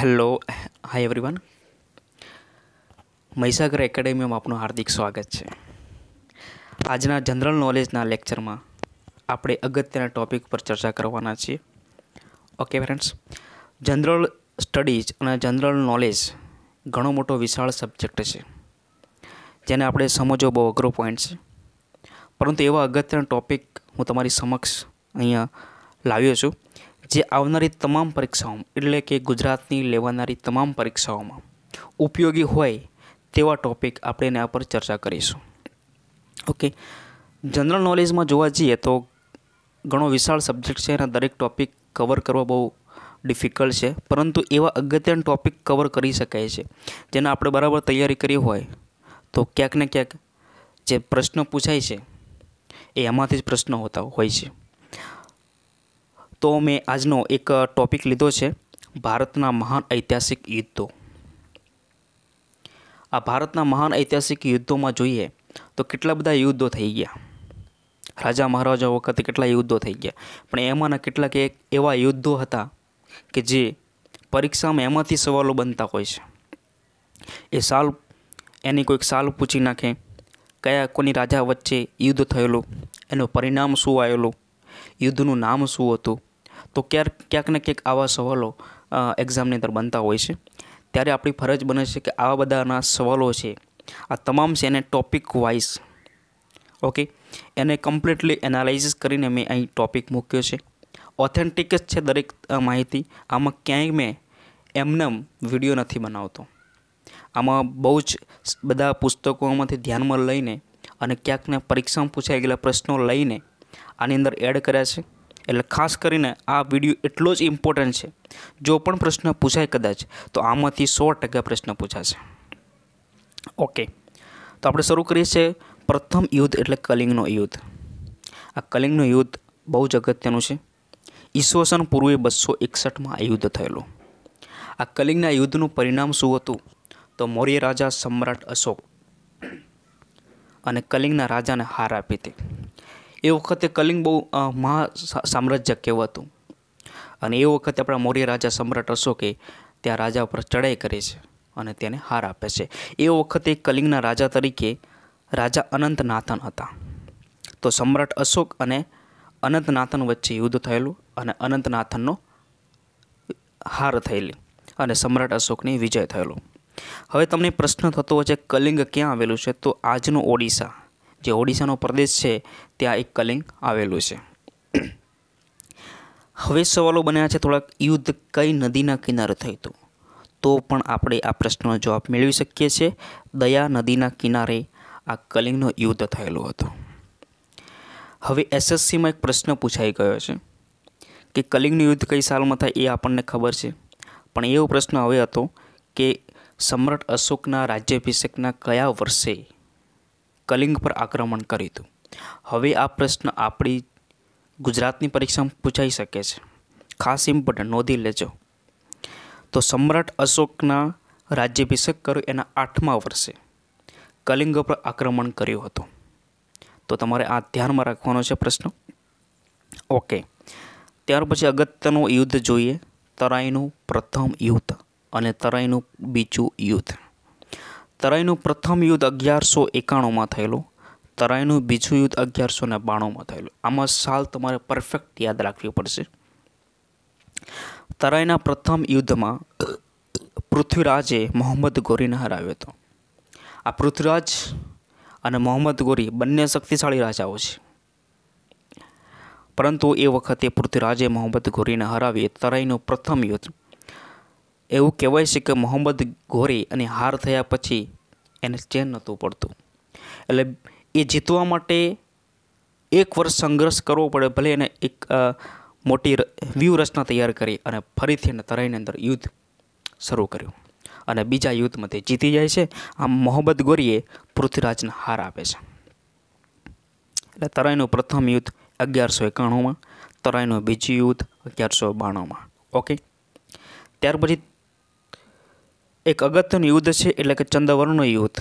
Hello hi everyone Mahisagar એકેડેમીમાં આપનું હાર્દિક સ્વાગત છે. આજના જનરલ નોલેજના લેક્ચરમાં આપણે અગત્યના ટોપિક પર ચર્ચા કરવાના છીએ. ઓકે ફ્રેન્ડ્સ જનરલ સ્ટડીઝ અને જનરલ નોલેજ ઘણો મોટો વિશાળ સબ્જેક્ટ છે. જેને આપણે સમજવો બહુ અઘરો પોઈન્ટ છે. પરંતુ એવા અગત્યના ટોપિક હું તમારી સમક્ષ અહીંયા લાવ્યો છું. જે આવનારી તમામ પરીક્ષાઓમાં, એટલે કે ગુજરાતની લેવાનારી તમામ પરીક્ષાઓમાં ઉપયોગી હોય તેવા ટોપિક આપણે એના પર ચર્ચા કરીશું. ઓકે જનરલ નોલેજમાં જોવા જઈએ તો ઘણો વિશાળ સબ્જેક્ટ છે, એના દરેક ટૉપિક કવર કરવા બહુ ડિફિકલ્ટ છે, પરંતુ એવા અગત્યના ટોપિક કવર કરી શકાય છે, જેને આપણે બરાબર તૈયારી કરી હોય તો ક્યાંક ને ક્યાંક જે પ્રશ્ન પૂછાય છે, એ એમાંથી જ પ્રશ્નો હોતા હોય છે. તો મેં આજનો એક ટોપિક લીધો છે, ભારતના મહાન ઐતિહાસિક યુદ્ધો. આ ભારતના મહાન ઐતિહાસિક યુદ્ધોમાં જોઈએ તો કેટલા બધા યુદ્ધો થઈ ગયા. રાજા મહારાજા વખતે કેટલા યુદ્ધો થઈ ગયા. પણ એમાંના કેટલાક એક એવા યુદ્ધો હતા કે જે પરીક્ષામાં એમાંથી સવાલો બનતા હોય છે. એ સાલ, એની કોઈક સાલ પૂછી નાખે, કયા, કોની રાજા વચ્ચે યુદ્ધ થયેલું, એનું પરિણામ શું આવેલું, યુદ્ધનું નામ શું હતું તો ક્યાંક ક્યાંક ને ક્યાંક આવા સવાલો એક્ઝામની અંદર બનતા હોય છે. ત્યારે આપણી ફરજ બને છે કે આવા બધાના સવાલો છે, આ તમામ છે એને ટોપિક વાઇઝ ઓકે એને કમ્પ્લીટલી એનાલાઇસિસ કરીને મેં અહીં ટોપિક મૂક્યો છે. ઓથેન્ટિક જ છે દરેક માહિતી. આમાં ક્યાંય મેં એમનેમ વીડિયો નથી બનાવતો. આમાં બહુ જ બધા પુસ્તકોમાંથી ધ્યાનમાં લઈને અને ક્યાંકને પરીક્ષામાં પૂછાઈ ગયેલા પ્રશ્નો લઈને આની અંદર એડ કર્યા છે. એટલે ખાસ કરીને આ વીડિયો એટલો જ ઇમ્પોર્ટન્ટ છે. જો પણ પ્રશ્ન પૂછાય કદાચ, તો આમાંથી સો ટકા પ્રશ્ન પૂછાશે. ઓકે તો આપણે શરૂ કરીએ છીએ પ્રથમ યુદ્ધ એટલે કલિંગનો યુદ્ધ. આ કલિંગનું યુદ્ધ બહુ જ અગત્યનું છે. ઈસવસન પૂર્વે બસો એકસઠમાં આ યુદ્ધ થયેલું. આ કલિંગના યુદ્ધનું પરિણામ શું હતું? તો મૌર્ય રાજા સમ્રાટ અશોક અને કલિંગના રાજાને હાર આપી હતી. એ વખતે કલિંગ બહુ મહા સામ્રાજ્ય કહેવાતું. અને એ વખતે આપણા મૌર્ય રાજા સમ્રાટ અશોકે ત્યાં રાજા ઉપર ચડાઈ કરી છે અને તેને હાર આપે છે. એ વખતે કલિંગના રાજા તરીકે રાજા અનંતનાથન હતા. તો સમ્રાટ અશોક અને અનંતનાથન વચ્ચે યુદ્ધ થયેલું અને અનંતનાથનનો હાર થયેલી અને સમ્રાટ અશોકની વિજય થયેલો. હવે તમને પ્રશ્ન થતો હોય છે, કલિંગ ક્યાં આવેલું છે? તો આજનું ઓડિશા. જે ઓડિશાનો પ્રદેશ છે, ત્યાં એક કલિંગ આવેલું છે. હવે સવાલો બન્યા છે થોડાક યુદ્ધ કઈ નદીના કિનારે થયું હતું? તો પણ આપણે આ પ્રશ્નનો જવાબ મેળવી શકીએ છીએ. દયા નદીના કિનારે આ કલિંગનો યુદ્ધ થયેલું હતું. હવે એસએસસીમાં એક પ્રશ્ન પૂછાઈ ગયો છે કે કલિંગનું યુદ્ધ કઈ સાલમાં થાય એ આપણને ખબર છે? પણ એવો પ્રશ્ન હવે હતો કે સમ્રાટ અશોકના રાજ્યાભિષેકના કયા વર્ષે કલિંગ પર આક્રમણ કર્યું હતું. હવે આ પ્રશ્ન આપણી ગુજરાતની પરીક્ષામાં પૂછાઈ શકે છે. ખાસ ઇમ્પોર્ટન્ટ નોંધી લેજો. તો સમ્રાટ અશોકના રાજ્યાભિષેક કર્યો એના આઠમા વર્ષે. કલિંગ પર આક્રમણ કર્યું હતું. તો તમારે આ ધ્યાનમાં રાખવાનો છે પ્રશ્ન? ઓકે. ત્યાર પછી અગત્યનું યુદ્ધ જોઈએ. તરાઈનું પ્રથમ યુદ્ધ અને તરાઈનું બીજું યુદ્ધ. તરાઈનું પ્રથમ યુદ્ધ અગિયારસો એકાણુંમાં થયેલું, તરાઈનું બીજું યુદ્ધ અગિયારસો ને બાણુંમાં થયેલું. આમાં સાલ તમારે પરફેક્ટ યાદ રાખવી પડશે. તરાઈના પ્રથમ યુદ્ધમાં પૃથ્વીરાજે મોહમ્મદ ગોરીને હરાવ્યો હતો. આ પૃથ્વીરાજ અને મોહમ્મદ ગોરી બંને શક્તિશાળી રાજાઓ છે. પરંતુ એ વખતે પૃથ્વીરાજે મોહમ્મદ ગોરીને હરાવી તરાઈનું પ્રથમ યુદ્ધ એવું કહેવાય છે કે મોહમ્મદ ઘોરી અને હાર થયા પછી એને ચેન નહોતું પડતું. એટલે એ જીતવા માટે એક વર્ષ સંઘર્ષ કરવો પડે, ભલે એને એક મોટી વ્યૂહરચના તૈયાર કરી અને ફરીથી એને તરાઈની અંદર યુદ્ધ શરૂ કર્યું. અને બીજા યુદ્ધમાં તે જીતી જાય છે. આમ મોહમ્મદ ગોરીએ પૃથ્વીરાજને હાર આપે છે. એટલે તરાઈનું પ્રથમ યુદ્ધ અગિયારસો એકાણુંમાં, તરાઈનું બીજું યુદ્ધ અગિયારસો બાણુંમાં. ઓકે? ત્યાર પછી એક અગત્યનું યુદ્ધ છે, એટલે કે ચંદ્રવર્ણનું યુદ્ધ.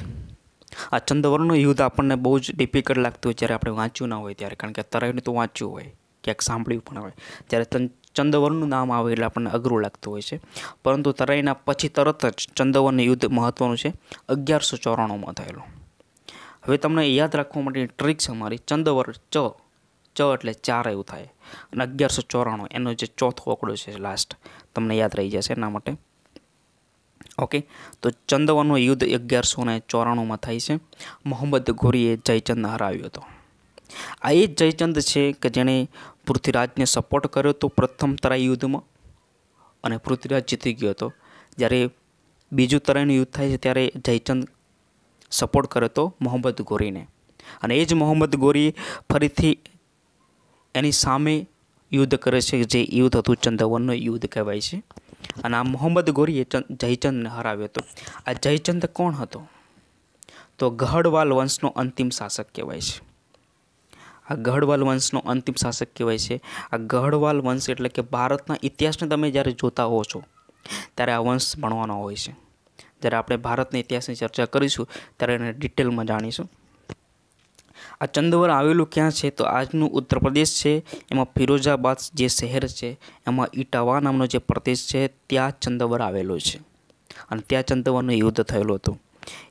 આ ચંદ્રવર્ણનું યુદ્ધ આપણને બહુ જ ડિફિકલ્ટ લાગતું હોય જ્યારે આપણે વાંચ્યું ના હોય, ત્યારે. કારણ કે તરાઈને તો વાંચ્યું હોય, ક્યાંક સાંભળ્યું પણ હોય. ત્યારે ચંદવરનું નામ આવે એટલે આપણને અઘરું લાગતું હોય છે. પરંતુ તરાઈના પછી તરત જ ચંદવરનું યુદ્ધ મહત્ત્વનું છે, અગિયારસો ચોરાણુંમાં થયેલું. હવે તમને યાદ રાખવા માટેની ટ્રીક છે મારી ચંદવર ચ ચ એટલે ચાર એવું થાય. અને અગિયારસો ચોરાણું, એનો જે ચોથો આંકડો છે લાસ્ટ તમને યાદ રહી જશે એના માટે. ઓકે? તો ચંદવાનું યુદ્ધ અગિયારસો ને ચોરાણુંમાં થાય છે. મોહમ્મદ ઘોરીએ જયચંદ હરાવ્યો હતો. આ એ જ જયચંદ છે કે જેણે પૃથ્વીરાજને સપોર્ટ કર્યો હતો પ્રથમ તરાઈ યુદ્ધમાં અને પૃથ્વીરાજ જીતી ગયો હતો. જ્યારે બીજું તરાઈનું યુદ્ધ થાય છે ત્યારે જયચંદ સપોર્ટ કર્યો હતો મોહમ્મદ ગોરીને. અને એ જ મોહમ્મદ ગોરી ફરીથી એની સામે યુદ્ધ કરે છે, જે યુદ્ધ હતું ચંદવનનું યુદ્ધ કહેવાય છે. અને આ મોહમ્મદ ગોરીએ જયચંદને હરાવ્યો હતો. આ જયચંદ કોણ હતો? તો ગહડવાલ વંશનો અંતિમ શાસક કહેવાય છે. આ ગહડવાલ વંશનો અંતિમ શાસક કહેવાય છે. આ ગહડવાલ વંશ એટલે કે ભારતના ઇતિહાસને તમે જ્યારે જોતા હો છો, ત્યારે આ વંશ ભણવાનો હોય છે. જ્યારે આપણે ભારતના ઇતિહાસની ચર્ચા કરીશું, ત્યારે એને ડિટેલમાં જાણીશું. આ ચંદવર આવેલું ક્યાં છે? તો આજનું ઉત્તર પ્રદેશ છે. એમાં ફિરોઝાબાદ જે શહેર છે, એમાં ઇટાવા નામનો જે પ્રદેશ છે, ત્યાં ચંદવર આવેલું છે. અને ત્યાં ચંદવરનું યુદ્ધ થયેલું હતું.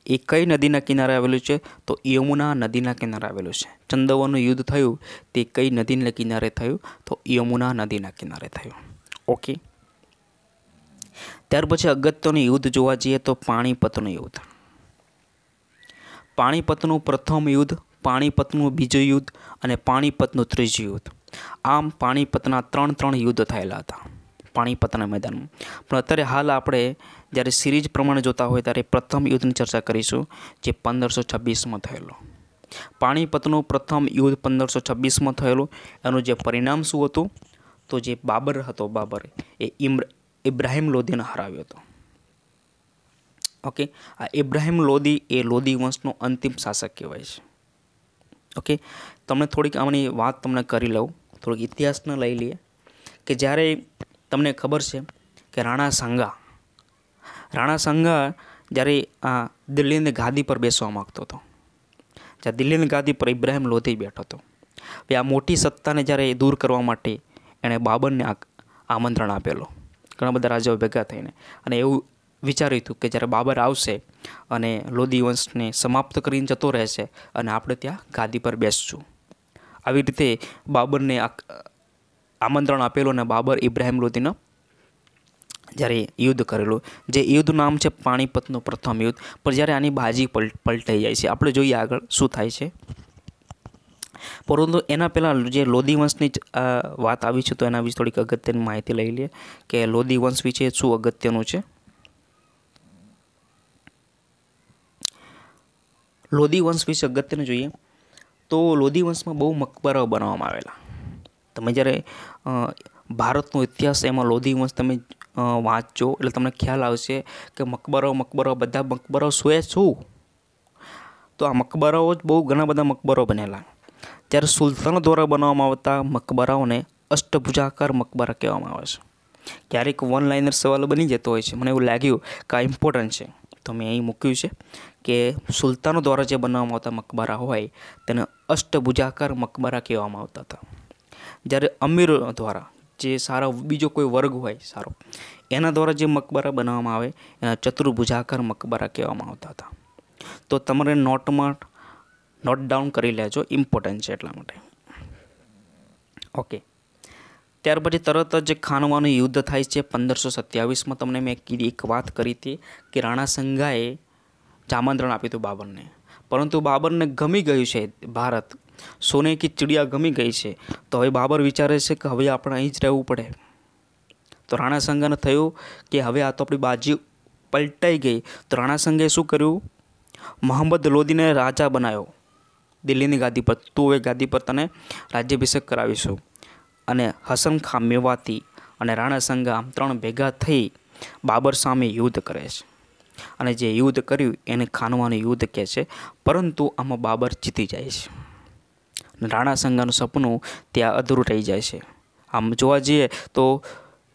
એ કઈ નદીના કિનારે આવેલું છે? તો યમુના નદીના કિનારે આવેલું છે. ચંદવરનું યુદ્ધ થયું, તે કઈ નદીના કિનારે થયું? તો યમુના નદીના કિનારે થયું. ઓકે ત્યાર પછી અગત્યનું યુદ્ધ જોવા જઈએ તો પાણીપતનું યુદ્ધ. પાણીપતનું પ્રથમ યુદ્ધ પાણીપતનું બીજું યુદ્ધ અને પાણીપતનું ત્રીજું યુદ્ધ. આમ પાણીપતના ત્રણ ત્રણ યુદ્ધ થયેલા હતા પાણીપતના મેદાનમાં. પણ અત્યારે હાલ આપણે જ્યારે સિરીઝ પ્રમાણે જોતા હોય ત્યારે પ્રથમ યુદ્ધની ચર્ચા કરીશું જે પંદરસો છવ્વીસમાં થયેલો. પાણીપતનું પ્રથમ યુદ્ધ પંદરસો છવ્વીસમાં થયેલું. એનું જે પરિણામ શું હતું? તો જે બાબર હતો બાબર, એ ઇબ્રાહિમ લોધીને હરાવ્યો હતો. ઓકે? આ ઇબ્રાહિમ લોધી એ લોધી વંશનો અંતિમ શાસક કહેવાય છે. ઓકે? તમને થોડીક આમની વાત તમને કરી લઉં. થોડીક ઇતિહાસને લઈ લઈએ. કે જ્યારે તમને ખબર છે કે રાણા સાંગા રાણા સાંગા જ્યારે આ દિલ્હીની ગાદી પર બેસવા માગતો હતો. જ્યાં દિલ્હીની ગાદી પર ઇબ્રાહિમ લોધી બેઠો હતો. હવે આ મોટી સત્તાને જ્યારે દૂર કરવા માટે એણે બાબરને આમંત્રણ આપેલો. ઘણા બધા રાજાઓ ભેગા થઈને. અને એવું વિચાર્યું હતું કે જ્યારે બાબર આવશે અને લોધી વંશને સમાપ્ત કરીને જતો રહેશે અને આપણે ત્યાં ગાદી પર બેસશું. આવી રીતે બાબરને આમંત્રણ આપેલું અને બાબર ઇબ્રાહિમ લોદીનો જ્યારે યુદ્ધ કરેલું. જે યુદ્ધ નામ છે પાણીપતનું પ્રથમ યુદ્ધ. પણ જ્યારે આની બાજી પલટાઈ જાય છે. આપણે જોઈએ આગળ શું થાય છે. પરંતુ એના પહેલાં જે લોધી વંશની વાત આવી છે તો એના વિશે થોડીક અગત્યની માહિતી લઈ લઈએ કે લોધી વંશ વિશે શું અગત્યનું છે. લોધી વંશ વિશે અગત્યને જોઈએ, તો લોધી વંશમાં બહુ મકબરાઓ બનાવવામાં આવેલા. તમે જ્યારે ભારતનો ઇતિહાસ એમાં લોધી વંશ તમે વાંચજો, એટલે તમને ખ્યાલ આવશે કે મકબરાઓ મકબરાઓ, બધા મકબરાઓ શું શું? તો આ મકબરાઓ જ બહુ ઘણા બધા મકબરો બનેલા. ત્યારે સુલતાનો દ્વારા બનાવવામાં આવતા મકબરાઓને અષ્ટભુજાકાર મકબરા કહેવામાં આવે છે. ક્યારેક વન લાઇનર સવાલ બની જતો હોય છે. મને એવું લાગ્યું કે આ ઇમ્પોર્ટન્ટ છે. તો મેં અહીં મૂક્યું છે કે સુલતાનો દ્વારા જે બનાવવામાં આવતા મકબરા હોય તેને અષ્ટભુજાકાર મકબરા કહેવામાં આવતા હતા. જ્યારે અમીર દ્વારા જે સારા બીજો કોઈ વર્ગ હોય સારો, એના દ્વારા જે મકબરા બનાવવામાં આવે, એના ચતુર્ભુજાકાર મકબરા કહેવામાં આવતા હતા. તો તમારે નોટમાં નોટ ડાઉન કરી લેજો, ઇમ્પોર્ટન્ટ છે એટલા માટે. ઓકે. ત્યાર પછી તરત જ ખાનવાનું યુદ્ધ થાય છે પંદરસો સત્યાવીસમાં. તમને મેં કીધી, એક વાત કરી હતી કે રાણા સંઘાએ જામંત્રણ આપ્યું હતું બાબરને. પરંતુ બાબરને ગમી ગયું છે ભારત. સોને કી ચિડિયા ગમી ગઈ છે. તો હવે બાબર વિચારે છે કે હવે આપણે અહીં જ રહેવું પડે. તો રાણા સંઘાને થયું કે હવે આ તો આપણી બાજી પલટાઈ ગઈ. તો રાણા સંઘે શું કર્યું? મોહમ્મદ લોધીને રાજા બનાવ્યો દિલ્હીની ગાદી પર તું હવે ગાદી પર તને રાજ્યાભિષેક કરાવીશું. અને હસન ખાં મેવાતી અને રાણા સંઘા આમ ત્રણ ભેગા થઈ બાબર સામે યુદ્ધ કરે છે. અને જે યુદ્ધ કર્યું એને ખાનવાનું યુદ્ધ કહે છે, પરંતુ આમાં બાબર જીતી જાય છે. રાણા સંઘાનું સપનું ત્યાં અધૂરું રહી જાય છે. આમ જોવા જઈએ તો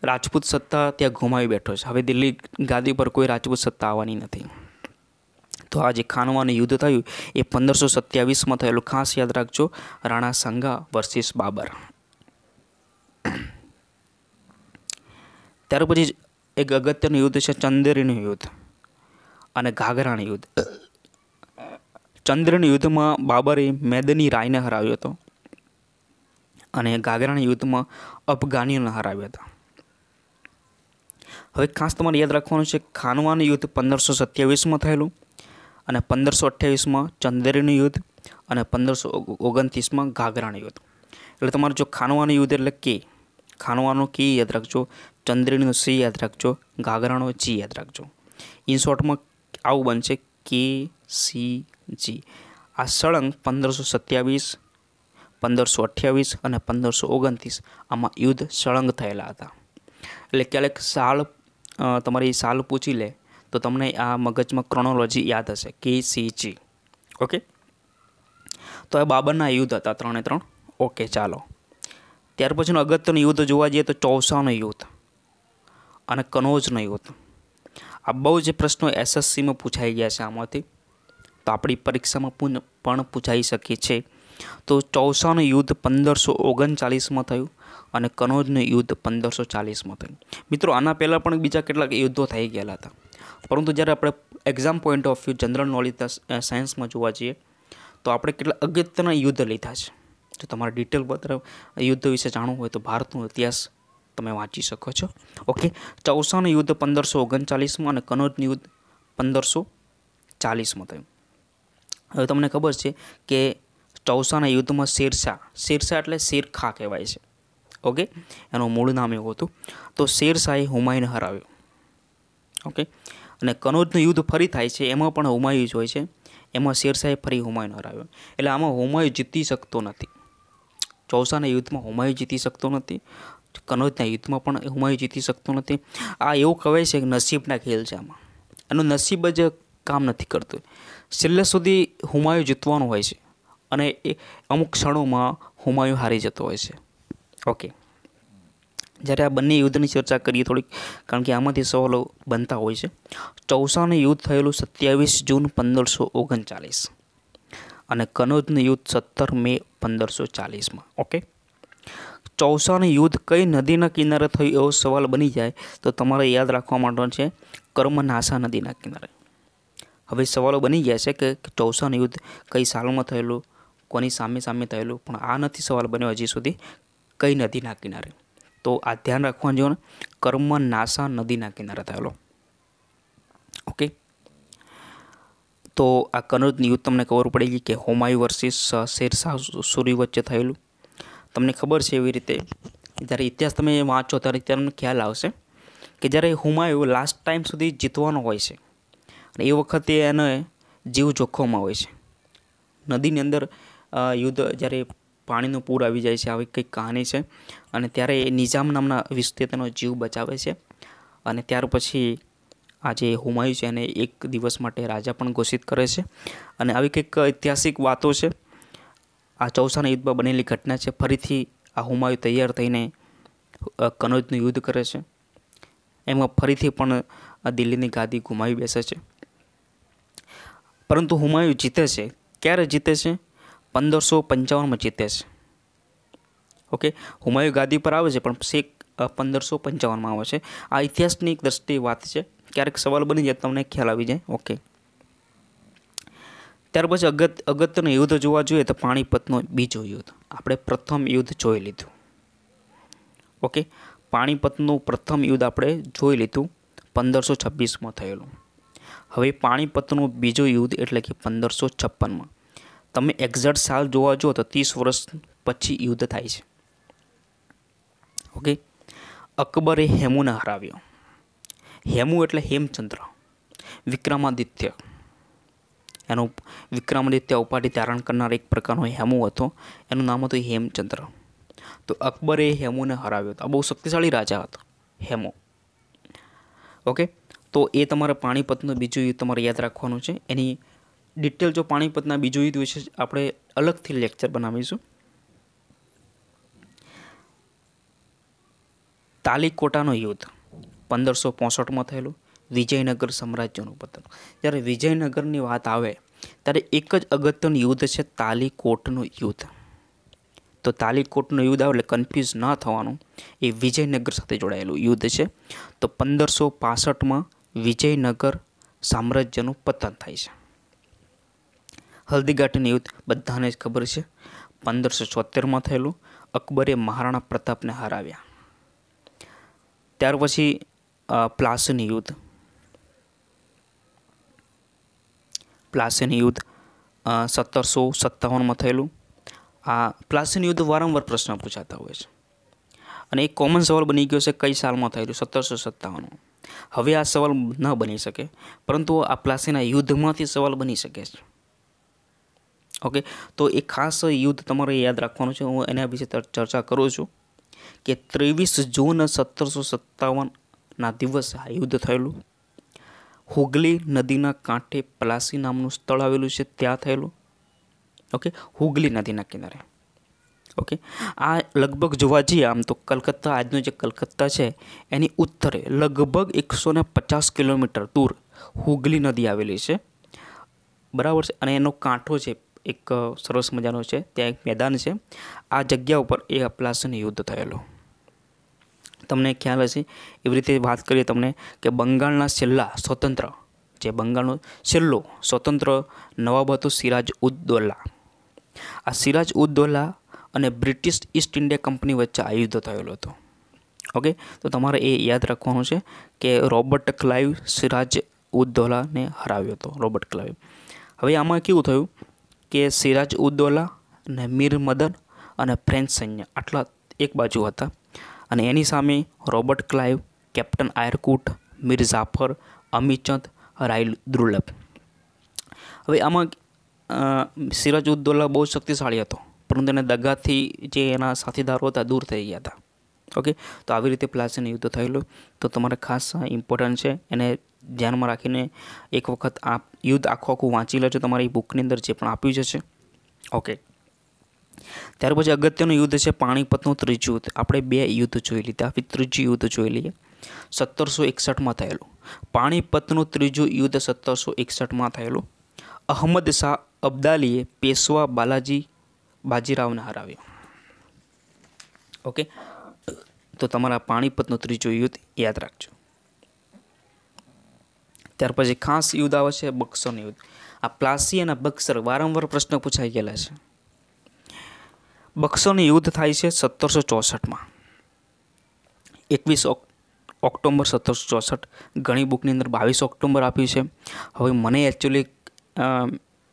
રાજપૂત સત્તા ત્યાં ગુમાવી બેઠો છે. હવે દિલ્હી ગાદી પર કોઈ રાજપૂત સત્તા આવવાની નથી. તો આ જે ખાનવાનું યુદ્ધ થયું એ પંદરસો સત્યાવીસમાં થયેલું. ખાસ યાદ રાખજો, રાણા સંઘા વર્સિસ બાબર. ત્યાર પછી એક અગત્યનું યુદ્ધ છે ચંદેરીનું યુદ્ધ અને ઘાઘરાનું યુદ્ધ. ચંદ્રની યુદ્ધમાં બાબરે મેદની રાયને હરાવ્યો હતો અને ઘાઘરાના યુદ્ધમાં અફઘાનીઓને હરાવ્યા હતા. હવે ખાસ તમારે યાદ રાખવાનું છે ખાનવાનું યુદ્ધ પંદરસો સત્યાવીસમાં થયેલું અને પંદરસો અઠ્યાવીસમાં ચંદેરીનું યુદ્ધ અને પંદરસો ઓગણત્રીસમાં ઘાઘરાનું યુદ્ધ. એટલે તમારું જો ખાનવાનું યુદ્ધ એટલે કે ખાનવાનું કે યાદ રાખજો ચંદ્રીનો સી યાદ રાખજો ઘાઘરાનો જી યાદ રાખજો. ઇન શોર્ટમાં આવું બનશે કે, સી, જી. આ સળંગ પંદરસો સત્યાવીસ, પંદરસો અઠ્યાવીસ અને પંદરસો ઓગણત્રીસ આમાં યુદ્ધ સળંગ થયેલા હતા. એટલે ક્યારેક સાલ તમારી સાલ પૂછી લે, તો તમને આ મગજમાં ક્રોનોલોજી યાદ હશે, કે, સી, જી. ઓકે? તો એ બાબરના યુદ્ધ હતા ત્રણે ત્રણ. ઓકે, ચાલો. ત્યાર પછીનું અગત્યનું યુદ્ધ જોવા જઈએ તો ચૌસાનું યુદ્ધ અને કનોજનું યુદ્ધ. આ બહુ જ પ્રશ્નો એસએસસીમાં પૂછાઈ ગયા છે આમાંથી. તો આપણી પરીક્ષામાં પણ પૂછાઈ શકે છે તો ચૌસાનું યુદ્ધ પંદરસો ઓગણચાલીસમાં થયું અને કનોજનું યુદ્ધ પંદરસો ચાલીસમાં થયું. મિત્રો, આના પહેલાં પણ બીજા કેટલાક યુદ્ધો થઈ ગયેલા હતા. પરંતુ જ્યારે આપણે exam point of view general knowledge સાયન્સમાં જોવા જઈએ, તો આપણે કેટલા અગત્યના યુદ્ધ લીધા છે. જો તમારે ડિટેલ બધા યુદ્ધ વિશે જાણવું હોય તો ભારતનો ઇતિહાસ તમે વાંચી શકો છો. ઓકે ચૌસાનું યુદ્ધ પંદરસો ઓગણચાલીસમાં અને કનોજનું યુદ્ધ પંદરસો ચાલીસમાં થયું. હવે તમને ખબર છે કે ચૌસાના યુદ્ધમાં શેરશાહ શેરશાહ એટલે શેરખા કહેવાય છે. ઓકે એનું મૂળ નામ એવું હતું. તો શેરશાહે હુમાયુને હરાવ્યો. ઓકે અને કનોજનું યુદ્ધ ફરી થાય છે, એમાં પણ હુમાયુ જ હોય છે. એમાં શેરશાહે ફરી હુમાયુને હરાવ્યો. એટલે આમાં હુમાયુ જીતી શકતો નથી. ચૌસાના યુદ્ધમાં હુમાયુ જીતી શકતો નથી. કનોજના યુદ્ધમાં પણ હુમાયુ જીતી શકતો નથી. આ એવું કહેવાય છે કે નસીબના ખેલ છે આમાં એનું નસીબ જ કામ નથી કરતું. છેલ્લે સુધી હુમાયુ જીતવાનું હોય છે અને એ અમુક ક્ષણોમાં હુમાયુ હારી જતો હોય છે. ઓકે. જ્યારે આ બંને યુદ્ધની ચર્ચા કરીએ થોડીક, કારણ કે આમાંથી સવાલો બનતા હોય છે. ચૌસાનું યુદ્ધ થયેલું સત્યાવીસ જૂન પંદરસો ઓગણચાલીસ. અને કનોજનું યુદ્ધ સત્તર મે પંદરસો ચાલીસમાં, ઓકે? ચૌસાનું યુદ્ધ કઈ નદીના કિનારે થયું એવો સવાલ બની જાય તો તમારે યાદ રાખવા માટે છે કર્મનાસા નદીના કિનારે. હવે સવાલો બની ગયા છે કે ચૌસાનું યુદ્ધ કઈ સાલમાં થયેલું, કોની સામે સામે થયેલું, પણ આ નથી સવાલ બન્યો હજી સુધી કઈ નદીના કિનારે. તો આ ધ્યાન રાખવાનું જો કર્મ નાસા નદીના કિનારે થયેલો. ઓકે? તો આ કનોજની યુદ્ધ તમને ખબર પડી ગઈ કે હોમાયુ વર્સિસ શેરશાહ સુરી વચ્ચે થયેલું. તમને ખબર છે એવી રીતે? જ્યારે ઇતિહાસ તમે વાંચો ત્યારે તમને ખ્યાલ આવશે કે જ્યારે હુમાયુ લાસ્ટ ટાઈમ સુધી જીતવાનો હોય છે, અને એ વખતે એને જીવ જોખમમાં હોય છે. નદીની અંદર યુદ્ધ જ્યારે પાણીનું પૂર આવી જાય છે, આવી કંઈક કહાની છે, અને ત્યારે નિઝામ નામના વિસ્તે તેનો જીવ બચાવે છે, અને ત્યાર પછી આ જે હુમાયુ છે એને એક દિવસ માટે રાજા પણ ઘોષિત કરે છે. અને આવી કંઈક ઐતિહાસિક વાતો છે. આ ચૌસાના યુદ્ધમાં બનેલી ઘટના છે. ફરીથી આ હુમાયુ તૈયાર થઈને કનોજનું યુદ્ધ કરે છે. એમાં ફરીથી પણ દિલ્હીની ગાદી ગુમાવી બેસે છે. પરંતુ હુમાયુ જીતે છે. ક્યારે જીતે છે? પંદરસો પંચાવનમાં જીતે છે. ઓકે? હુમાયુ ગાદી પર આવે છે, પણ શેખ પંદરસો પંચાવનમાં આવે છે. આ ઇતિહાસની એક દ્રષ્ટિએ વાત છે. ક્યારેક સવાલ બની જાય તમને ખ્યાલ આવી જાય. ઓકે ત્યાર પછી અગત અગત્યનું યુદ્ધ જોવા જોઈએ તો પાણીપતનો બીજો યુદ્ધ. આપણે પ્રથમ યુદ્ધ જોઈ લીધું. ઓકે પાણીપતનું પ્રથમ યુદ્ધ આપણે જોઈ લીધું પંદરસો છવ્વીસમાં થયેલું. હવે પાણીપતનું બીજું યુદ્ધ એટલે કે પંદરસો છપ્પનમાં. તમે એક્ઝેક્ટ સાલ જોવા જુઓ તો ત્રીસ વર્ષ પછી યુદ્ધ થાય છે. ઓકે અકબરે હેમુને હરાવ્યો. હેમુ એટલે હેમચંદ્ર. વિક્રમાદિત્ય. એનું વિક્રમાદિત્ય ઉપાધિ ધારણ કરનાર એક પ્રકારનો હેમુ હતો. એનું નામ હતું હેમચંદ્ર. તો અકબરે હેમુને હરાવ્યો હતો. આ બહુ શક્તિશાળી રાજા હતો, હેમુ. ઓકે? તો એ તમારે પાણીપતનું બીજું યુદ્ધ તમારે યાદ રાખવાનું છે. એની ડિટેલ જો પાણીપતના બીજું યુદ્ધ વિશે આપણે અલગથી લેક્ચર બનાવીશું. તાલીકોટાનો યુદ્ધ. પંદરસો પોસઠમાં થયેલું વિજયનગર સામ્રાજ્યનું પતન. જ્યારે વિજયનગરની વાત આવે, ત્યારે એક જ અગત્યનું યુદ્ધ છે તાલીકોટનું યુદ્ધ. તો તાલીકોટનું યુદ્ધ આવે એટલે કન્ફ્યુઝ ન થવાનું, એ વિજયનગર સાથે જોડાયેલું યુદ્ધ છે. તો પંદરસો પાસઠમાં વિજયનગર સામ્રાજ્યનું પતન થાય છે. હલ્દીઘાટીનું યુદ્ધ બધાને જ ખબર છે. પંદરસો છોતેરમાં થયેલું અકબરે મહારાણા પ્રતાપને હરાવ્યા. ત્યાર પછી પ્લાસીનું યુદ્ધ. પ્લાસન યુદ્ધ સત્તરસો સત્તાવનમાં થયેલું. આ પ્લાસન યુદ્ધ વારંવાર પ્રશ્ન પૂછાતા હોય છે. અને એક કોમન સવાલ બની ગયો છે, કઈ સાલમાં થયેલું? સત્તરસો સત્તાવનમાં. હવે આ સવાલ ન બની શકે, પરંતુ આ પ્લાસીના યુદ્ધમાંથી સવાલ બની શકે છે. ઓકે? તો એ ખાસ યુદ્ધ તમારે યાદ રાખવાનું છે. હું એના વિશે ચર્ચા કરું છું કે ત્રેવીસ જૂન સત્તરસો સત્તાવનના દિવસે આ યુદ્ધ થયેલું. હુગલી નદીના કાંઠે પલાસી નામનું સ્થળ આવેલું છે, ત્યાં થયેલું. ઓકે હુગલી નદીના કિનારે. ઓકે આ લગભગ જોવા જઈએ, આમ તો કલકત્તા, આજનું જે કલકત્તા છે, એની ઉત્તરે લગભગ એકસો ને પચાસ કિલોમીટર દૂર હુગલી નદી આવેલી છે. બરાબર છે? અને એનો કાંઠો છે, એક સરસ મજાનો છે, ત્યાં એક મેદાન છે. આ જગ્યા ઉપર એ અપલાસન યુદ્ધ થયેલું. તમને ખ્યાલ હશે, એવી રીતે વાત કરીએ તમને કે બંગાળના છેલ્લા સ્વતંત્ર, જે બંગાળનો છેલ્લો સ્વતંત્ર નવાબ હતો સિરાજ ઉદ્દૌલા. આ સિરાજ ઉદ્દૌલા અને બ્રિટિશ ઈસ્ટ ઇન્ડિયા કંપની વચ્ચે આ યુદ્ધ થયેલો હતો. ઓકે? તો તમારે એ યાદ રાખવાનું છે કે રોબર્ટ ક્લાઇવ સિરાજ ઉદ્દૌલાને હરાવ્યો હતો, રોબર્ટ ક્લાઇવ હવે આમાં કેવું થયું કે સિરાજ ઉદ્દૌલા અને મીર મદન અને ફ્રેન્ચ સૈન્ય આટલા એક બાજુ હતા. અને એની સામે Robert Clive captain Eyre Coote, Mir Jafar Amichand Rai Durlabh. હવે આમાં સિરાજ ઉદ્દૌલા બહુ શક્તિશાળી હતો, પરંતુ એને દગાથી જે એના સાથીદારો હતા દૂર થઈ ગયા હતા. ઓકે? તો આવી રીતે પ્લાસીનું યુદ્ધ થયેલું. તો તમારે ખાસ ઇમ્પોર્ટન્ટ છે, એને ધ્યાનમાં રાખીને એક વખત આ યુદ્ધ આખું આખું વાંચી લેજો તમારી બુકની અંદર જે પણ આપ્યું છે ઓકે? ત્યાર પછી અગત્યનું યુદ્ધ છે પાણીપતનું ત્રીજું યુદ્ધ. આપણે બે યુદ્ધ જોઈ લીધા. હવે ત્રીજું યુદ્ધ જોઈ લઈએ. સત્તરસો એકસઠમાં થયેલું. પાણીપતનું ત્રીજું યુદ્ધ સત્તરસો એકસઠમાં થયેલું. અહમદ શાહ અબ્દાલીએ પેશવા બાલાજી બાજીરાવને હરાવ્યો. ઓકે? તો તમારા પાણીપતનું ત્રીજું યુદ્ધ યાદ રાખજો. ત્યાર પછી ખાસ યુદ્ધ આવે છે બક્સરનું યુદ્ધ. આ પ્લાસી અને બક્સર વારંવાર પ્રશ્ન પૂછાઈ ગયેલા છે. બક્સરનું યુદ્ધ થાય છે સત્તરસો ચોસઠમાં. એકવીસ ઓક્ટોબર સત્તરસો ચોસઠ. ઘણી બુકની અંદર બાવીસ ઓક્ટોબર આપ્યું છે. હવે મને એકચ્યુઅલી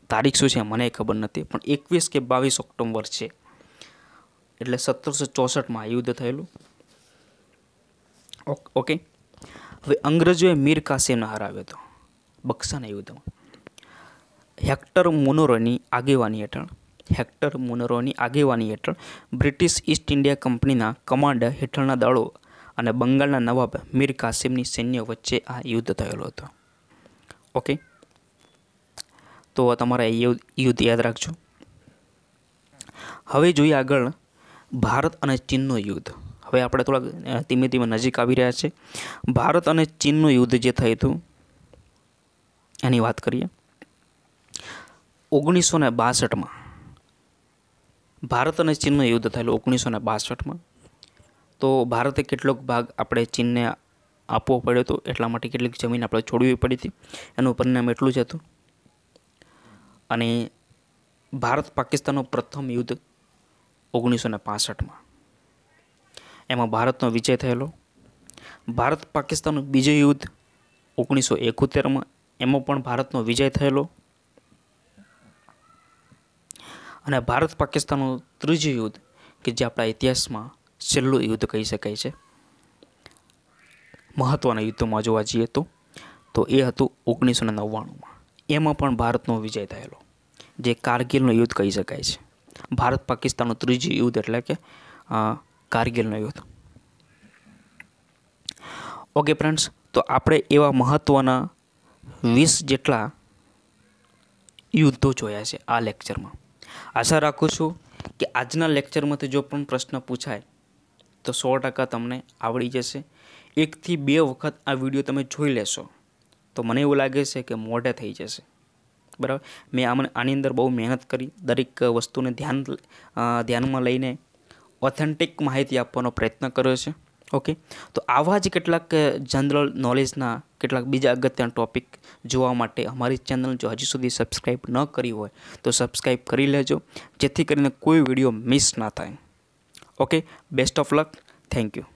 તારીખ શું છે મને ખબર નથી, પણ એકવીસ કે બાવીસ ઓક્ટોબર છે. એટલે સત્તરસો ચોસઠમાં યુદ્ધ થયેલું. ઓકે હવે અંગ્રેજોએ મીર કાસિમને હરાવ્યો હતો બક્સાના યુદ્ધમાં. હેક્ટર મોનોરોની આગેવાની હેઠળ હેક્ટર મુનરોની આગેવાની હેઠળ બ્રિટિશ ઈસ્ટ ઇન્ડિયા કંપનીના કમાન્ડર હેઠળના દળો અને બંગાળના નવાબ મીર કાસિમની સૈન્ય વચ્ચે આ યુદ્ધ થયેલો હતો. ઓકે તો તમારે યુદ્ધ યાદ રાખજો. હવે જોઈએ આગળ ભારત અને ચીનનું યુદ્ધ. હવે આપણે થોડાક ધીમે ધીમે નજીક આવી રહ્યા છે. ભારત અને ચીનનું યુદ્ધ જે થયું હતું, એની વાત કરીએ. ઓગણીસો ને બાસઠમાં ભારત અને ચીનનું યુદ્ધ થયેલું ઓગણીસો ને બાસઠમાં. તો ભારતે કેટલોક ભાગ આપણે ચીનને આપવો પડ્યો હતો, એટલા માટે કેટલીક જમીન આપણે છોડવી પડી હતી, એનું પરિણામ એટલું જ હતું. અને ભારત પાકિસ્તાનનું પ્રથમ યુદ્ધ ઓગણીસો ને પાસઠમાં એમાં ભારતનો વિજય થયેલો. ભારત પાકિસ્તાનનું બીજું યુદ્ધ ઓગણીસો એકોતેરમાં, એમાં પણ ભારતનો વિજય થયેલો. અને ભારત પાકિસ્તાનનું ત્રીજું યુદ્ધ, કે જે આપણા ઇતિહાસમાં છેલ્લું યુદ્ધ કહી શકાય છે. મહત્ત્વના યુદ્ધમાં જોવા જઈએ તો તો એ હતું ઓગણીસો ને નવ્વાણુંમાં. એમાં પણ ભારતનો વિજય થયેલો, જે કારગિલનું યુદ્ધ કહી શકાય છે. ભારત પાકિસ્તાનનું ત્રીજું યુદ્ધ એટલે કે કારગિલનું યુદ્ધ. ઓકે ફ્રેન્ડ્સ તો આપણે એવા મહત્ત્વના વીસ જેટલા યુદ્ધો જોયા છે આ લેક્ચરમાં આશા રાખું છું કે આજના લેક્ચરમાંથી જો પણ પ્રશ્ન પૂછાય, તો સો ટકા તમને આવડી જશે. એકથી બે વખત આ વીડિયો તમે જોઈ લેશો, તો મને એવું લાગે છે કે મોઢે થઈ જશે. બરાબર? મેં આમને આની અંદર બહુ મહેનત કરી, દરેક વસ્તુને ધ્યાન ધ્યાનમાં લઈને ઓથેન્ટિક માહિતી આપવાનો પ્રયત્ન કર્યો છે. ઓકે તો આવા જ કેટલાક જનરલ નોલેજના કેટલાક બીજા અગત્યના ટોપિક જોવા માટે અમારી ચેનલ જો હજી સુધી સબસ્ક્રાઈબ ન કરી હોય, તો સબસ્ક્રાઈબ કરી લેજો. જેથી કરીને કોઈ વીડિયો મિસ ના થાય. Okay best of luck thank you